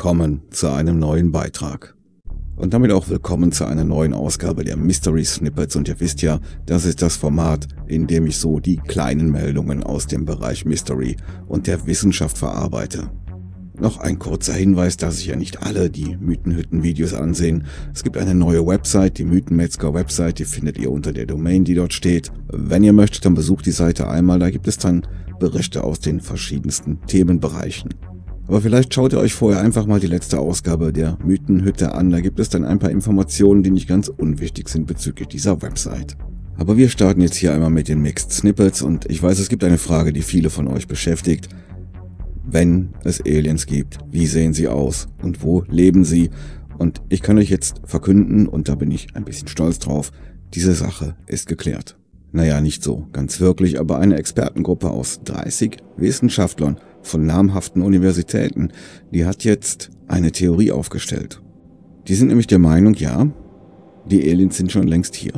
willkommen zu einem neuen Beitrag. Und damit auch willkommen zu einer neuen Ausgabe der Mystery Snippets. Und ihr wisst ja, das ist das Format, in dem ich so die kleinen Meldungen aus dem Bereich Mystery und der Wissenschaft verarbeite. Noch ein kurzer Hinweis, dass sich ja nicht alle die Mythenhütten-Videos ansehen. Es gibt eine neue Website, die Mythenmetzger-Website, die findet ihr unter der Domain, die dort steht. Wenn ihr möchtet, dann besucht die Seite einmal, da gibt es dann Berichte aus den verschiedensten Themenbereichen. Aber vielleicht schaut ihr euch vorher einfach mal die letzte Ausgabe der Mythenhütte an, da gibt es dann ein paar Informationen, die nicht ganz unwichtig sind bezüglich dieser Website. Aber wir starten jetzt hier einmal mit den Mixed Snippets und ich weiß, es gibt eine Frage, die viele von euch beschäftigt wenn es Aliens gibt. Wie sehen sie aus und wo leben sie? Und ich kann euch jetzt verkünden, und da bin ich ein bisschen stolz drauf, diese Sache ist geklärt. Naja, nicht so, ganz wirklich, aber eine Expertengruppe aus 30 Wissenschaftlern von namhaften Universitäten, die hat jetzt eine Theorie aufgestellt. Die sind nämlich der Meinung, ja, die Aliens sind schon längst hier.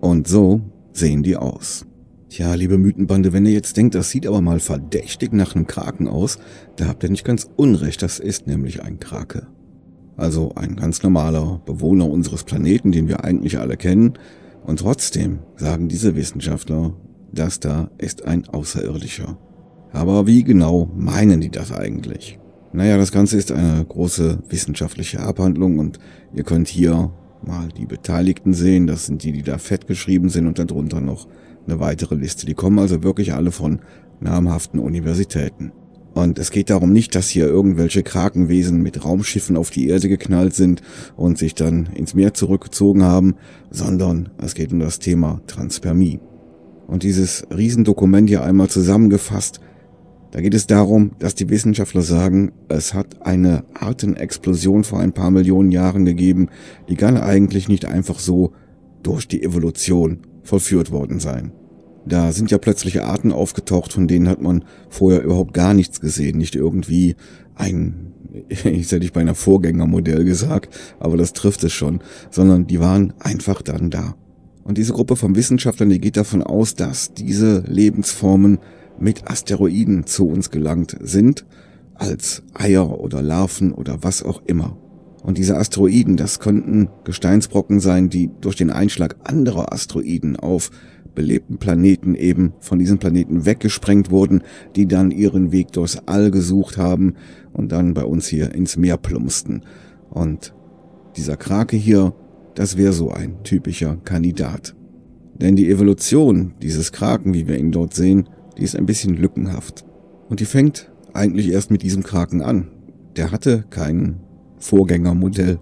Und so sehen die aus. Tja, liebe Mythenbande, wenn ihr jetzt denkt, das sieht aber mal verdächtig nach einem Kraken aus, da habt ihr nicht ganz unrecht, das ist nämlich ein Krake. Also ein ganz normaler Bewohner unseres Planeten, den wir eigentlich alle kennen, und trotzdem sagen diese Wissenschaftler, das da ist ein Außerirdischer. Aber wie genau meinen die das eigentlich? Naja, das Ganze ist eine große wissenschaftliche Abhandlung und ihr könnt hier mal die Beteiligten sehen, das sind die, die da fett geschrieben sind und darunter noch eine weitere Liste. Die kommen also wirklich alle von namhaften Universitäten. Und es geht darum nicht, dass hier irgendwelche Krakenwesen mit Raumschiffen auf die Erde geknallt sind und sich dann ins Meer zurückgezogen haben, sondern es geht um das Thema Transpermie. Und dieses Riesendokument hier einmal zusammengefasst, da geht es darum, dass die Wissenschaftler sagen, es hat eine Artenexplosion vor ein paar Millionen Jahren gegeben, die kann eigentlich nicht einfach so durch die Evolution vollführt worden sein. Da sind ja plötzliche Arten aufgetaucht, von denen hat man vorher überhaupt gar nichts gesehen. Nicht irgendwie ein, ich hätte ich bei einer Vorgängermodell gesagt, aber das trifft es schon, sondern die waren einfach dann da. Und diese Gruppe von Wissenschaftlern, die geht davon aus, dass diese Lebensformen mit Asteroiden zu uns gelangt sind, als Eier oder Larven oder was auch immer. Und diese Asteroiden, das könnten Gesteinsbrocken sein, die durch den Einschlag anderer Asteroiden auf belebten Planeten eben von diesen Planeten weggesprengt wurden, die dann ihren Weg durchs All gesucht haben und dann bei uns hier ins Meer plumpsten. Und dieser Krake hier, das wäre so ein typischer Kandidat. Denn die Evolution dieses Kraken, wie wir ihn dort sehen, die ist ein bisschen lückenhaft. Und die fängt eigentlich erst mit diesem Kraken an. Der hatte keinen Vorgängermodell,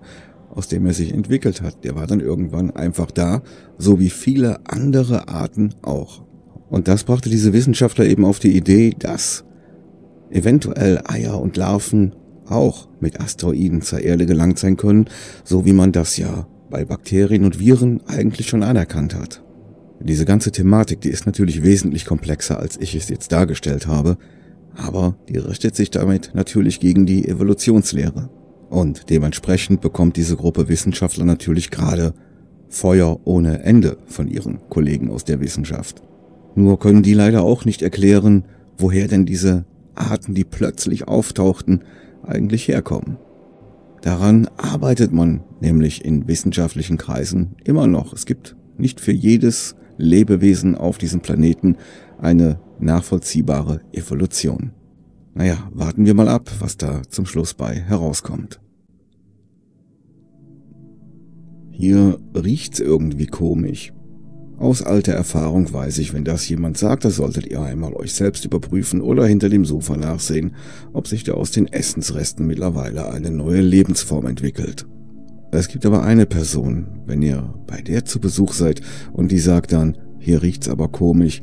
aus dem er sich entwickelt hat. Der war dann irgendwann einfach da, so wie viele andere Arten auch. Und das brachte diese Wissenschaftler eben auf die Idee, dass eventuell Eier und Larven auch mit Asteroiden zur Erde gelangt sein können, so wie man das ja bei Bakterien und Viren eigentlich schon anerkannt hat. Diese ganze Thematik, die ist natürlich wesentlich komplexer, als ich es jetzt dargestellt habe, aber die richtet sich damit natürlich gegen die Evolutionslehre. Und dementsprechend bekommt diese Gruppe Wissenschaftler natürlich gerade Feuer ohne Ende von ihren Kollegen aus der Wissenschaft. Nur können die leider auch nicht erklären, woher denn diese Arten, die plötzlich auftauchten, eigentlich herkommen. Daran arbeitet man nämlich in wissenschaftlichen Kreisen immer noch. Es gibt nicht für jedes Lebewesen auf diesem Planeten eine nachvollziehbare Evolution. Naja, warten wir mal ab, was da zum Schluss bei herauskommt. Hier riecht's irgendwie komisch. Aus alter Erfahrung weiß ich, wenn das jemand sagt, da solltet ihr einmal euch selbst überprüfen oder hinter dem Sofa nachsehen, ob sich da aus den Essensresten mittlerweile eine neue Lebensform entwickelt. Es gibt aber eine Person, wenn ihr bei der zu Besuch seid und die sagt dann, hier riecht's aber komisch,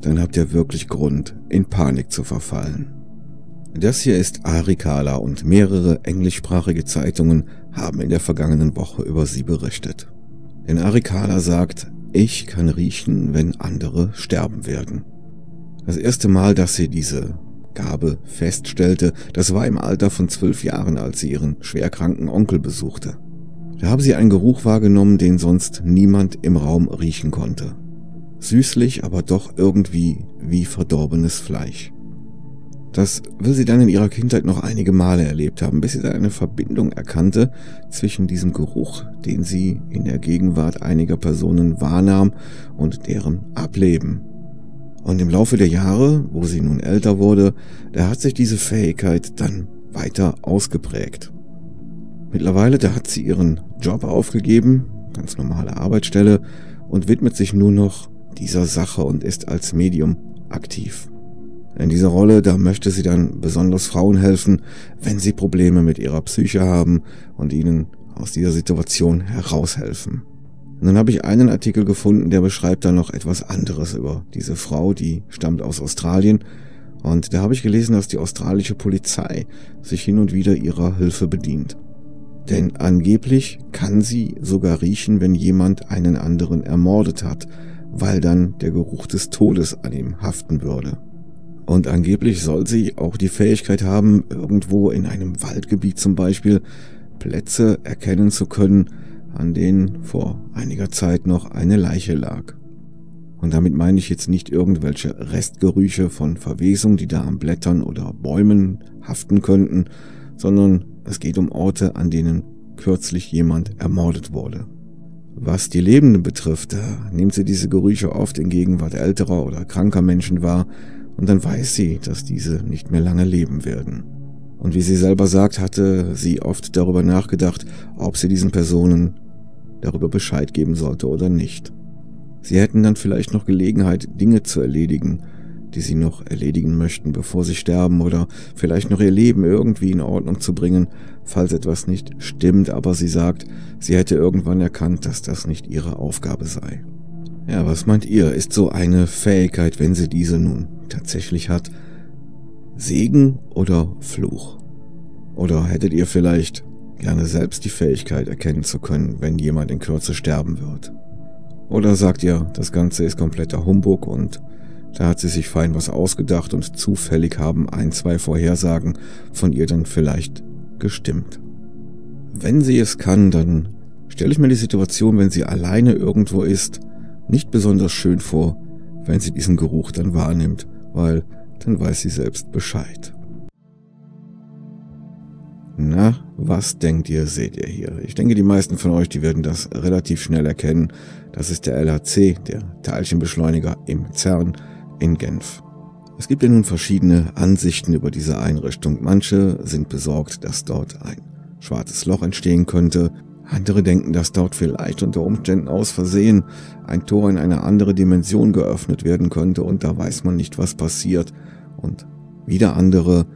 dann habt ihr wirklich Grund, in Panik zu verfallen. Das hier ist Arikala und mehrere englischsprachige Zeitungen haben in der vergangenen Woche über sie berichtet. Denn Arikala sagt, ich kann riechen, wenn andere sterben werden. Das erste Mal, dass sie diese Gabe feststellte, das war im Alter von zwölf Jahren, als sie ihren schwerkranken Onkel besuchte. Da habe sie einen Geruch wahrgenommen, den sonst niemand im Raum riechen konnte. Süßlich, aber doch irgendwie wie verdorbenes Fleisch. Das will sie dann in ihrer Kindheit noch einige Male erlebt haben, bis sie dann eine Verbindung erkannte zwischen diesem Geruch, den sie in der Gegenwart einiger Personen wahrnahm, und deren Ableben. Und im Laufe der Jahre, wo sie nun älter wurde, da hat sich diese Fähigkeit dann weiter ausgeprägt. Mittlerweile, da hat sie ihren Job aufgegeben, ganz normale Arbeitsstelle, und widmet sich nur noch dieser Sache und ist als Medium aktiv. In dieser Rolle, da möchte sie dann besonders Frauen helfen, wenn sie Probleme mit ihrer Psyche haben und ihnen aus dieser Situation heraushelfen. Und dann habe ich einen Artikel gefunden, der beschreibt dann noch etwas anderes über diese Frau, die stammt aus Australien. Und da habe ich gelesen, dass die australische Polizei sich hin und wieder ihrer Hilfe bedient. Denn angeblich kann sie sogar riechen, wenn jemand einen anderen ermordet hat, weil dann der Geruch des Todes an ihm haften würde. Und angeblich soll sie auch die Fähigkeit haben, irgendwo in einem Waldgebiet zum Beispiel Plätze erkennen zu können, an denen vor einiger Zeit noch eine Leiche lag. Und damit meine ich jetzt nicht irgendwelche Restgerüche von Verwesung, die da an Blättern oder Bäumen haften könnten, sondern es geht um Orte, an denen kürzlich jemand ermordet wurde. Was die Lebenden betrifft, da nimmt sie diese Gerüche oft in Gegenwart älterer oder kranker Menschen wahr, und dann weiß sie, dass diese nicht mehr lange leben werden. Und wie sie selber sagt, hatte sie oft darüber nachgedacht, ob sie diesen Personen darüber Bescheid geben sollte oder nicht. Sie hätten dann vielleicht noch Gelegenheit, Dinge zu erledigen, die sie noch erledigen möchten, bevor sie sterben oder vielleicht noch ihr Leben irgendwie in Ordnung zu bringen, falls etwas nicht stimmt, aber sie sagt, sie hätte irgendwann erkannt, dass das nicht ihre Aufgabe sei. Ja, was meint ihr? Ist so eine Fähigkeit, wenn sie diese nun tatsächlich hat, Segen oder Fluch? Oder hättet ihr vielleicht gerne selbst die Fähigkeit erkennen zu können, wenn jemand in Kürze sterben wird? Oder sagt ihr, das Ganze ist kompletter Humbug und da hat sie sich fein was ausgedacht und zufällig haben ein, zwei Vorhersagen von ihr dann vielleicht gestimmt? Wenn sie es kann, dann stelle ich mir die Situation, wenn sie alleine irgendwo ist, nicht besonders schön vor, wenn sie diesen Geruch dann wahrnimmt, weil dann weiß sie selbst Bescheid. Na, was denkt ihr, seht ihr hier? Ich denke, die meisten von euch, die werden das relativ schnell erkennen. Das ist der LHC, der Teilchenbeschleuniger im CERN in Genf. Es gibt ja nun verschiedene Ansichten über diese Einrichtung. Manche sind besorgt, dass dort ein schwarzes Loch entstehen könnte. Andere denken, dass dort vielleicht unter Umständen aus Versehen ein Tor in eine andere Dimension geöffnet werden könnte und da weiß man nicht, was passiert. Und wieder andere,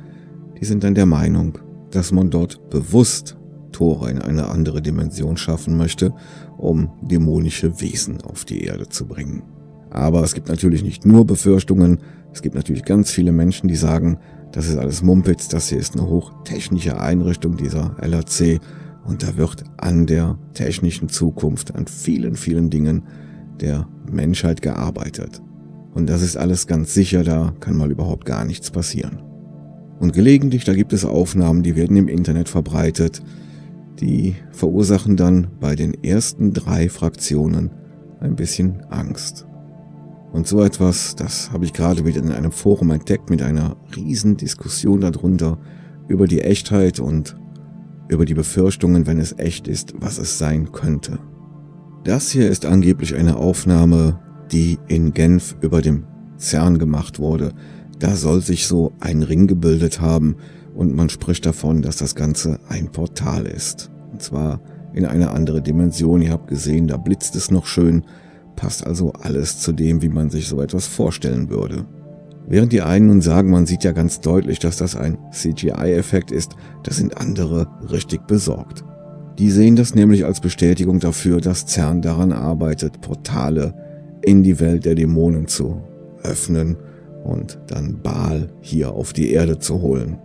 die sind dann der Meinung, dass man dort bewusst Tore in eine andere Dimension schaffen möchte, um dämonische Wesen auf die Erde zu bringen. Aber es gibt natürlich nicht nur Befürchtungen, es gibt natürlich ganz viele Menschen, die sagen, das ist alles Mumpitz, das hier ist eine hochtechnische Einrichtung dieser LAC und da wird an der technischen Zukunft, an vielen, vielen Dingen der Menschheit gearbeitet. Und das ist alles ganz sicher, da kann mal überhaupt gar nichts passieren. Und gelegentlich, da gibt es Aufnahmen, die werden im Internet verbreitet, die verursachen dann bei den ersten drei Fraktionen ein bisschen Angst. Und so etwas, das habe ich gerade wieder in einem Forum entdeckt mit einer riesen Diskussion darunter über die Echtheit und über die Befürchtungen, wenn es echt ist, was es sein könnte. Das hier ist angeblich eine Aufnahme, die in Genf über dem CERN gemacht wurde. Da soll sich so ein Ring gebildet haben und man spricht davon, dass das Ganze ein Portal ist. Und zwar in eine andere Dimension. Ihr habt gesehen, da blitzt es noch schön. Passt also alles zu dem, wie man sich so etwas vorstellen würde. Während die einen nun sagen, man sieht ja ganz deutlich, dass das ein CGI-Effekt ist, da sind andere richtig besorgt. Die sehen das nämlich als Bestätigung dafür, dass CERN daran arbeitet, Portale in die Welt der Dämonen zu öffnen und dann Baal hier auf die Erde zu holen.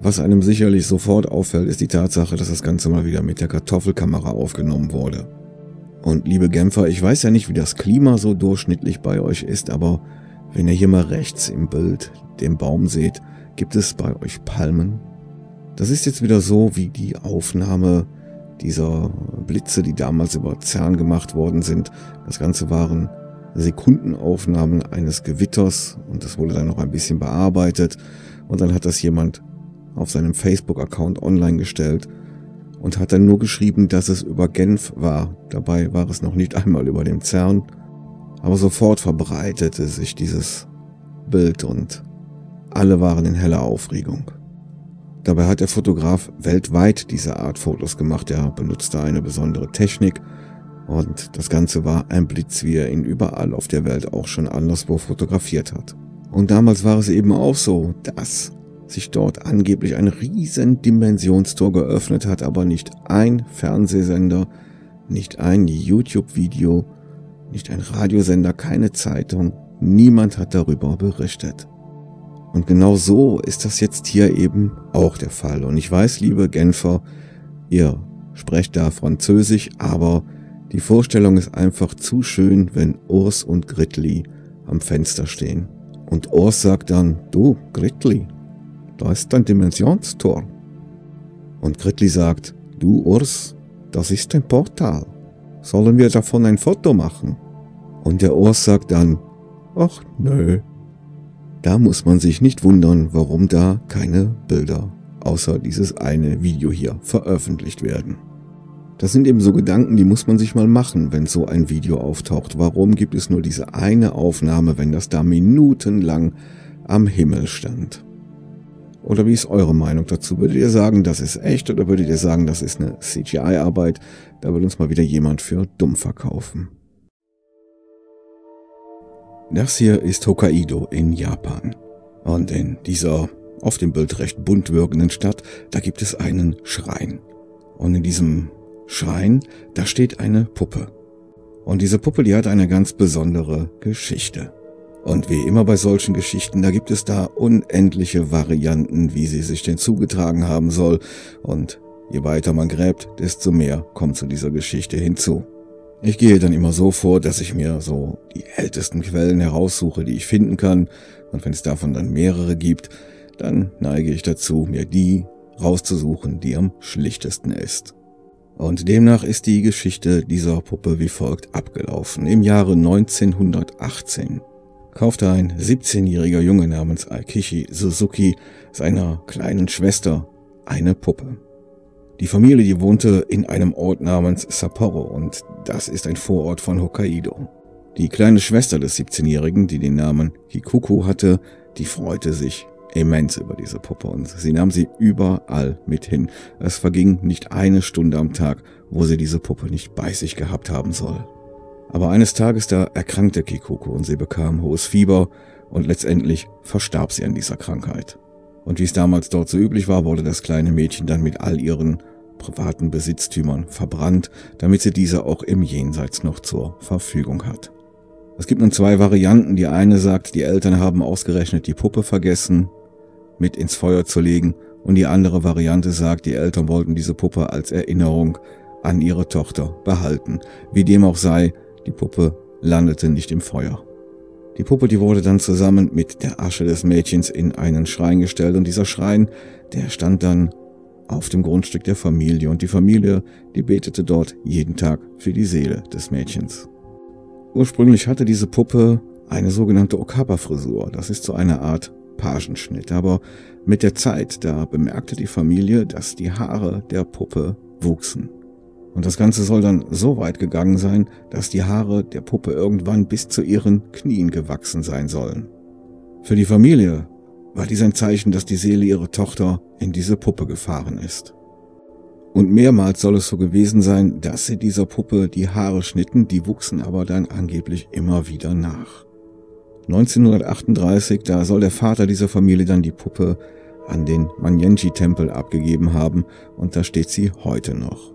Was einem sicherlich sofort auffällt, ist die Tatsache, dass das Ganze mal wieder mit der Kartoffelkamera aufgenommen wurde. Und liebe Genfer, ich weiß ja nicht, wie das Klima so durchschnittlich bei euch ist, aber wenn ihr hier mal rechts im Bild den Baum seht, gibt es bei euch Palmen. Das ist jetzt wieder so wie die Aufnahme dieser Blitze, die damals über CERN gemacht worden sind. Das Ganze waren Sekundenaufnahmen eines Gewitters und das wurde dann noch ein bisschen bearbeitet. Und dann hat das jemand auf seinem Facebook-Account online gestellt und hat dann nur geschrieben, dass es über Genf war. Dabei war es noch nicht einmal über dem CERN. Aber sofort verbreitete sich dieses Bild und alle waren in heller Aufregung. Dabei hat der Fotograf weltweit diese Art Fotos gemacht. Er benutzte eine besondere Technik und das Ganze war ein Blitz, wie er ihn überall auf der Welt auch schon anderswo fotografiert hat. Und damals war es eben auch so, dass sich dort angeblich ein riesen Dimensionstor geöffnet hat, aber nicht ein Fernsehsender, nicht ein YouTube-Video, nicht ein Radiosender, keine Zeitung, niemand hat darüber berichtet. Und genau so ist das jetzt hier eben auch der Fall. Und ich weiß, liebe Genfer, ihr sprecht da Französisch, aber die Vorstellung ist einfach zu schön, wenn Urs und Gritli am Fenster stehen. Und Urs sagt dann, du, Gritli, da ist ein Dimensionstor. Und Gritli sagt, du Urs, das ist ein Portal. Sollen wir davon ein Foto machen? Und der Urs sagt dann, ach nö. Da muss man sich nicht wundern, warum da keine Bilder außer dieses eine Video hier veröffentlicht werden. Das sind eben so Gedanken, die muss man sich mal machen, wenn so ein Video auftaucht. Warum gibt es nur diese eine Aufnahme, wenn das da minutenlang am Himmel stand? Oder wie ist eure Meinung dazu? Würdet ihr sagen, das ist echt oder würdet ihr sagen, das ist eine CGI-Arbeit? Da will uns mal wieder jemand für dumm verkaufen. Das hier ist Hokkaido in Japan. Und in dieser auf dem Bild recht bunt wirkenden Stadt, da gibt es einen Schrein. Und in diesem Schrein, da steht eine Puppe. Und diese Puppe, die hat eine ganz besondere Geschichte. Und wie immer bei solchen Geschichten, da gibt es da unendliche Varianten, wie sie sich denn zugetragen haben soll. Und je weiter man gräbt, desto mehr kommt zu dieser Geschichte hinzu. Ich gehe dann immer so vor, dass ich mir so die ältesten Quellen heraussuche, die ich finden kann. Und wenn es davon dann mehrere gibt, dann neige ich dazu, mir die rauszusuchen, die am schlichtesten ist. Und demnach ist die Geschichte dieser Puppe wie folgt abgelaufen. Im Jahre 1918 kaufte ein 17-jähriger Junge namens Aikishi Suzuki seiner kleinen Schwester eine Puppe. Die Familie, die wohnte in einem Ort namens Sapporo und das ist ein Vorort von Hokkaido. Die kleine Schwester des 17-Jährigen, die den Namen Kikuku hatte, die freute sich immens über diese Puppe und sie nahm sie überall mit hin. Es verging nicht eine Stunde am Tag, wo sie diese Puppe nicht bei sich gehabt haben soll. Aber eines Tages da erkrankte Kikuko und sie bekam hohes Fieber und letztendlich verstarb sie an dieser Krankheit. Und wie es damals dort so üblich war, wurde das kleine Mädchen dann mit all ihren privaten Besitztümern verbrannt, damit sie diese auch im Jenseits noch zur Verfügung hat. Es gibt nun zwei Varianten. Die eine sagt, die Eltern haben ausgerechnet die Puppe vergessen, mit ins Feuer zu legen, und die andere Variante sagt, die Eltern wollten diese Puppe als Erinnerung an ihre Tochter behalten. Wie dem auch sei, die Puppe landete nicht im Feuer. Die Puppe, die wurde dann zusammen mit der Asche des Mädchens in einen Schrein gestellt und dieser Schrein, der stand dann auf dem Grundstück der Familie und die Familie, die betete dort jeden Tag für die Seele des Mädchens. Ursprünglich hatte diese Puppe eine sogenannte Okapa-Frisur, das ist so eine Art Pagenschnitt, aber mit der Zeit, da bemerkte die Familie, dass die Haare der Puppe wuchsen. Und das Ganze soll dann so weit gegangen sein, dass die Haare der Puppe irgendwann bis zu ihren Knien gewachsen sein sollen. Für die Familie war dies ein Zeichen, dass die Seele ihrer Tochter in diese Puppe gefahren ist. Und mehrmals soll es so gewesen sein, dass sie dieser Puppe die Haare schnitten, die wuchsen aber dann angeblich immer wieder nach. 1938, da soll der Vater dieser Familie dann die Puppe an den Manyenji-Tempel abgegeben haben und da steht sie heute noch.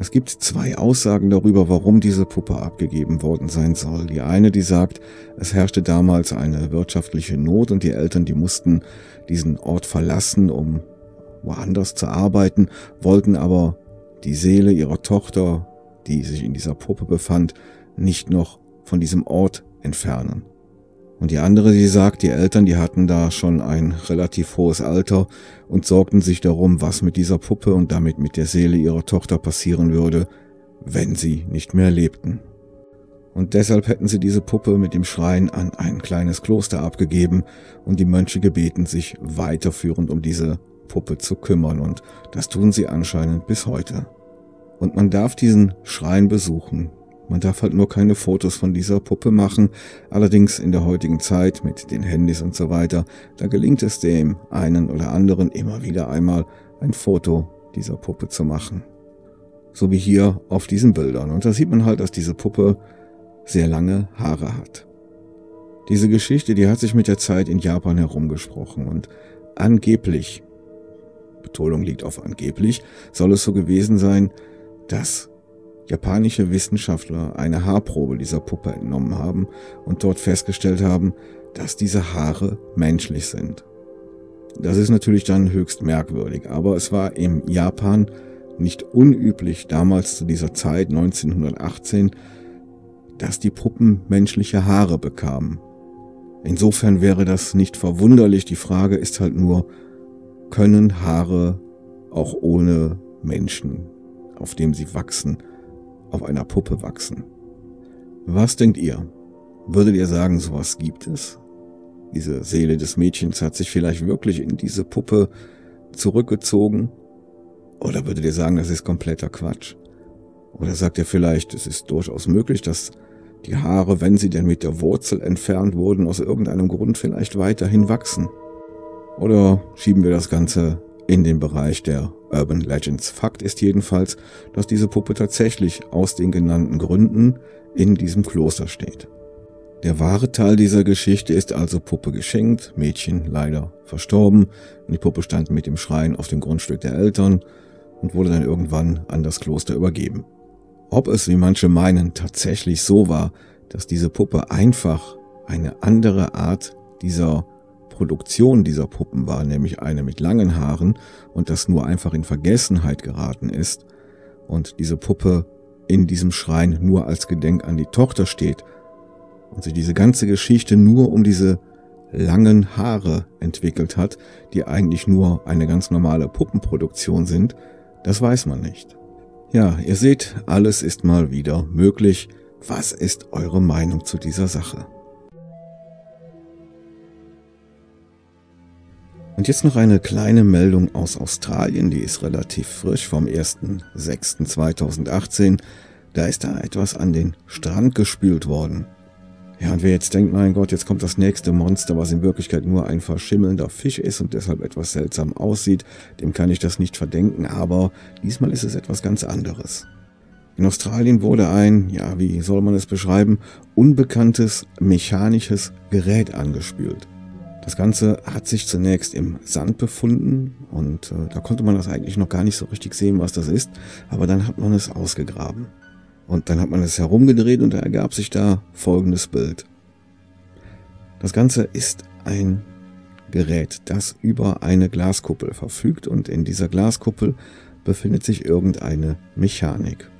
Es gibt zwei Aussagen darüber, warum diese Puppe abgegeben worden sein soll. Die eine, die sagt, es herrschte damals eine wirtschaftliche Not und die Eltern, die mussten diesen Ort verlassen, um woanders zu arbeiten, wollten aber die Seele ihrer Tochter, die sich in dieser Puppe befand, nicht noch von diesem Ort entfernen. Und die andere, die sagt, die Eltern, die hatten da schon ein relativ hohes Alter und sorgten sich darum, was mit dieser Puppe und damit mit der Seele ihrer Tochter passieren würde, wenn sie nicht mehr lebten. Und deshalb hätten sie diese Puppe mit dem Schrein an ein kleines Kloster abgegeben und die Mönche gebeten, sich weiterführend um diese Puppe zu kümmern. Und das tun sie anscheinend bis heute. Und man darf diesen Schrein besuchen. Man darf halt nur keine Fotos von dieser Puppe machen. Allerdings in der heutigen Zeit mit den Handys und so weiter, da gelingt es dem einen oder anderen immer wieder einmal ein Foto dieser Puppe zu machen. So wie hier auf diesen Bildern. Und da sieht man halt, dass diese Puppe sehr lange Haare hat. Diese Geschichte, die hat sich mit der Zeit in Japan herumgesprochen und angeblich, Betonung liegt auf angeblich, soll es so gewesen sein, dass japanische Wissenschaftler eine Haarprobe dieser Puppe entnommen haben und dort festgestellt haben, dass diese Haare menschlich sind. Das ist natürlich dann höchst merkwürdig, aber es war im Japan nicht unüblich damals zu dieser Zeit 1918 dass die Puppen menschliche Haare bekamen. Insofern wäre das nicht verwunderlich. Die Frage ist halt nur, können Haare auch ohne Menschen, auf dem sie wachsen, auf einer Puppe wachsen? Was denkt ihr? Würdet ihr sagen, sowas gibt es? Diese Seele des Mädchens hat sich vielleicht wirklich in diese Puppe zurückgezogen? Oder würdet ihr sagen, das ist kompletter Quatsch? Oder sagt ihr vielleicht, es ist durchaus möglich, dass die Haare, wenn sie denn mit der Wurzel entfernt wurden, aus irgendeinem Grund vielleicht weiterhin wachsen. Oder schieben wir das Ganze in den Bereich der Urban Legends. Fakt ist jedenfalls, dass diese Puppe tatsächlich aus den genannten Gründen in diesem Kloster steht. Der wahre Teil dieser Geschichte ist also Puppe geschenkt, Mädchen leider verstorben und die Puppe stand mit dem Schrein auf dem Grundstück der Eltern und wurde dann irgendwann an das Kloster übergeben. Ob es, wie manche meinen, tatsächlich so war, dass diese Puppe einfach eine andere Art dieser Produktion dieser Puppen war, nämlich eine mit langen Haaren und das nur einfach in Vergessenheit geraten ist und diese Puppe in diesem Schrein nur als Gedenk an die Tochter steht und sich diese ganze Geschichte nur um diese langen Haare entwickelt hat, die eigentlich nur eine ganz normale Puppenproduktion sind, das weiß man nicht. Ja, ihr seht, alles ist mal wieder möglich. Was ist eure Meinung zu dieser Sache? Und jetzt noch eine kleine Meldung aus Australien, die ist relativ frisch vom 1.6.2018. Da ist da etwas an den Strand gespült worden. Ja, und wer jetzt denkt, mein Gott, jetzt kommt das nächste Monster, was in Wirklichkeit nur ein verschimmelnder Fisch ist und deshalb etwas seltsam aussieht, dem kann ich das nicht verdenken, aber diesmal ist es etwas ganz anderes. In Australien wurde ein, ja, wie soll man es beschreiben, unbekanntes mechanisches Gerät angespült. Das Ganze hat sich zunächst im Sand befunden und äh, da konnte man das eigentlich noch gar nicht so richtig sehen, was das ist, aber dann hat man es ausgegraben. Und dann hat man es herumgedreht und da ergab sich da folgendes Bild. Das Ganze ist ein Gerät, das über eine Glaskuppel verfügt und in dieser Glaskuppel befindet sich irgendeine Mechanik.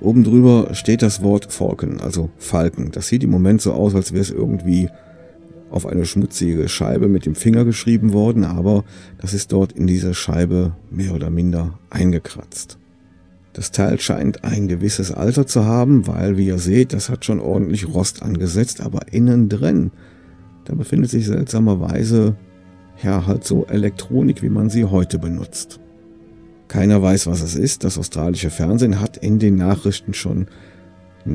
Oben drüber steht das Wort Falcon, also Falken. Das sieht im Moment so aus, als wäre es irgendwie auf eine schmutzige Scheibe mit dem Finger geschrieben worden, aber das ist dort in dieser Scheibe mehr oder minder eingekratzt. Das Teil scheint ein gewisses Alter zu haben, weil, wie ihr seht, das hat schon ordentlich Rost angesetzt, aber innen drin, da befindet sich seltsamerweise, ja, halt so Elektronik, wie man sie heute benutzt. Keiner weiß, was es ist. Das australische Fernsehen hat in den Nachrichten schon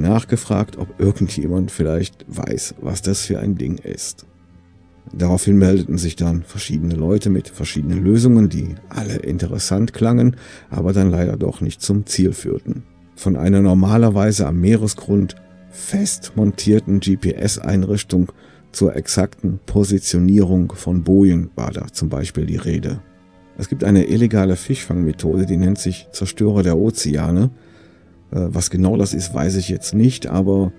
nachgefragt, ob irgendjemand vielleicht weiß, was das für ein Ding ist. Daraufhin meldeten sich dann verschiedene Leute mit verschiedenen Lösungen, die alle interessant klangen, aber dann leider doch nicht zum Ziel führten. Von einer normalerweise am Meeresgrund fest montierten GPS-Einrichtung zur exakten Positionierung von Bojen war da zum Beispiel die Rede. Es gibt eine illegale Fischfangmethode, die nennt sich Zerstörer der Ozeane. Äh, was genau das ist, weiß ich jetzt nicht, aber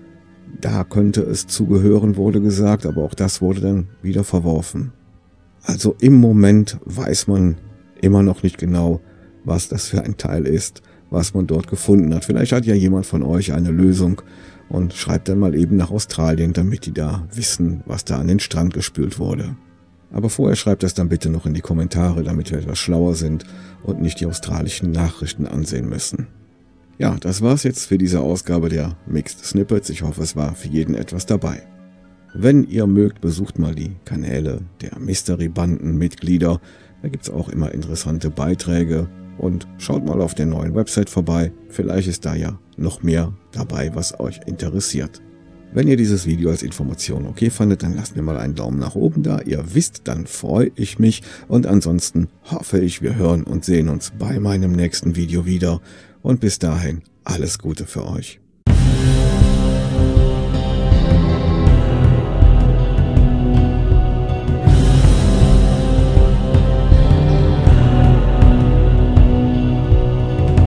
da könnte es zugehören, wurde gesagt, aber auch das wurde dann wieder verworfen. Also im Moment weiß man immer noch nicht genau, was das für ein Teil ist, was man dort gefunden hat. Vielleicht hat ja jemand von euch eine Lösung und schreibt dann mal eben nach Australien, damit die da wissen, was da an den Strand gespült wurde. Aber vorher schreibt das dann bitte noch in die Kommentare, damit wir etwas schlauer sind und nicht die australischen Nachrichten ansehen müssen. Ja, das war's jetzt für diese Ausgabe der Mixed Snippets. Ich hoffe, es war für jeden etwas dabei. Wenn ihr mögt, besucht mal die Kanäle der Mystery-Banden-Mitglieder. Da gibt's auch immer interessante Beiträge. Und schaut mal auf der neuen Website vorbei. Vielleicht ist da ja noch mehr dabei, was euch interessiert. Wenn ihr dieses Video als Information okay fandet, dann lasst mir mal einen Daumen nach oben da. Ihr wisst, dann freue ich mich. Und ansonsten hoffe ich, wir hören und sehen uns bei meinem nächsten Video wieder. Und bis dahin, alles Gute für euch.